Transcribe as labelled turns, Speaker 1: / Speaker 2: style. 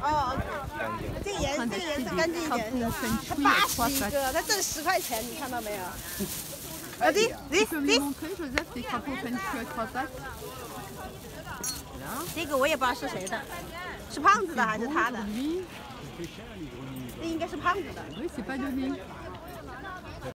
Speaker 1: 哦这个颜色这个颜干净一点他八十个他挣十块钱你看到没有啊这个我也不知道是谁的。是胖子的。还是他的这应该是胖子。的